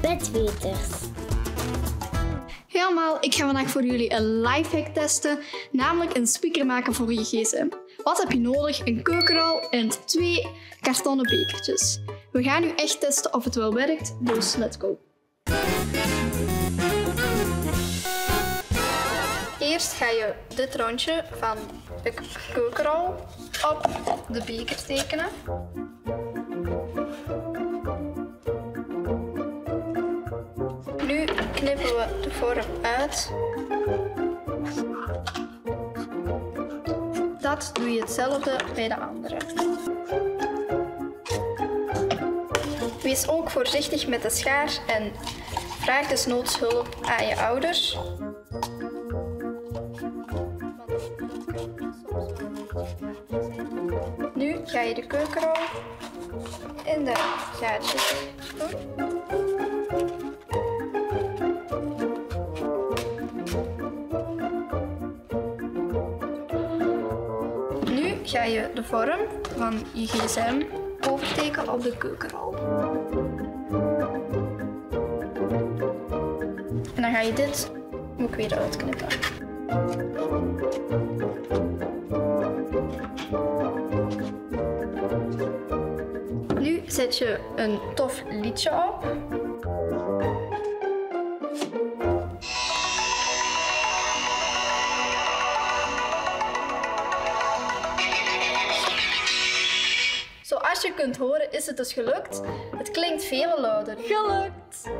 Bedweters. Hey allemaal, ik ga vandaag voor jullie een lifehack testen, namelijk een speaker maken voor je gsm. Wat heb je nodig? Een keukenrol en twee kartonnen bekertjes. We gaan nu echt testen of het wel werkt, dus let's go. Eerst ga je dit rondje van de keukenrol op de beker tekenen. Knippen we de vorm uit. Dat doe je hetzelfde bij de andere. Wees ook voorzichtig met de schaar en vraag desnoods hulp aan je ouders. Nu ga je de keukenrol in de gaatjes doen. Ga je de vorm van je gsm overtekenen op de keukenrol. En dan ga je dit ook weer uitknippen. Nu zet je een tof liedje op. Je kunt horen, is het dus gelukt. Het klinkt veel louder. Gelukt!